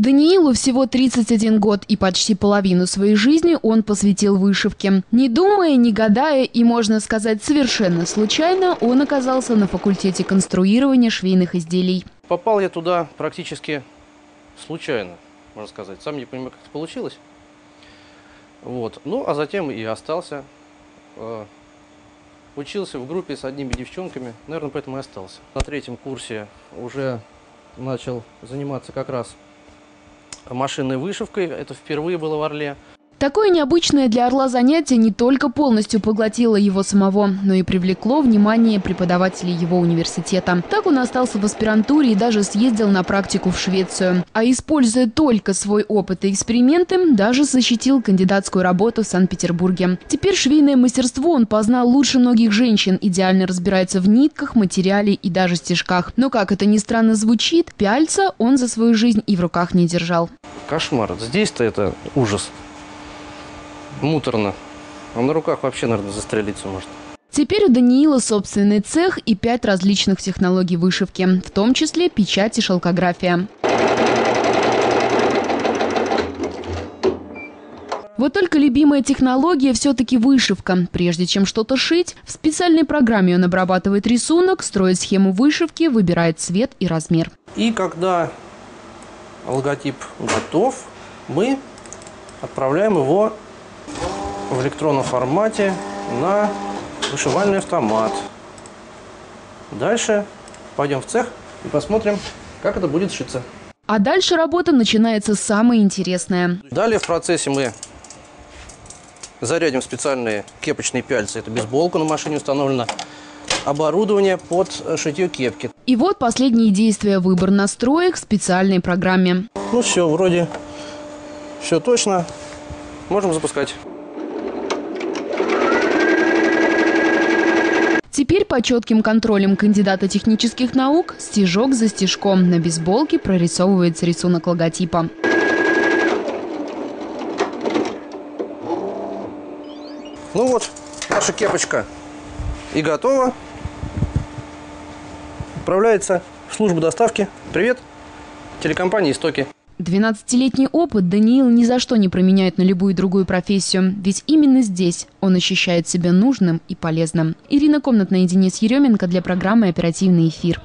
Даниилу всего 31 год, и почти половину своей жизни он посвятил вышивке. Не думая, не гадая и, можно сказать, совершенно случайно, он оказался на факультете конструирования швейных изделий. Попал я туда практически случайно, можно сказать. Сам не понимаю, как это получилось. Вот. Ну, а затем и остался. Э, учился в группе с одними девчонками, наверное, поэтому и остался. На третьем курсе уже начал заниматься как раз машинной вышивкой. Это впервые было в Орле. Такое необычное для Орла занятие не только полностью поглотило его самого, но и привлекло внимание преподавателей его университета. Так он остался в аспирантуре и даже съездил на практику в Швецию. А используя только свой опыт и эксперименты, даже защитил кандидатскую работу в Санкт-Петербурге. Теперь швейное мастерство он познал лучше многих женщин, идеально разбирается в нитках, материале и даже стежках. Но, как это ни странно звучит, пяльца он за свою жизнь и в руках не держал. Кошмар. Здесь-то это ужас муторно. А на руках вообще, наверное, застрелиться может. Теперь у Даниила собственный цех и пять различных технологий вышивки, в том числе печать и шелкография. Вот только любимая технология все-таки вышивка. Прежде чем что-то шить, в специальной программе он обрабатывает рисунок, строит схему вышивки, выбирает цвет и размер. И когда логотип готов, мы отправляем его в электронном формате на вышивальный автомат. Дальше пойдем в цех и посмотрим, как это будет шиться. А дальше работа начинается самое интересное. Далее в процессе мы зарядим специальные кепочные пяльцы. Это бейсболка на машине установлена. Оборудование под шитье кепки. И вот последние действия. Выбор настроек в специальной программе. Ну все, вроде все точно. Можем запускать. Теперь по четким контролем кандидата технических наук стежок за стежком на бейсболке прорисовывается рисунок логотипа. Ну вот, наша кепочка и готова. Отправляется в службу доставки. Привет, телекомпания «Истоки». 12-летний опыт Даниил ни за что не променяет на любую другую профессию, ведь именно здесь он ощущает себя нужным и полезным. Ирина Комнат наедине Еременко для программы «Оперативный эфир».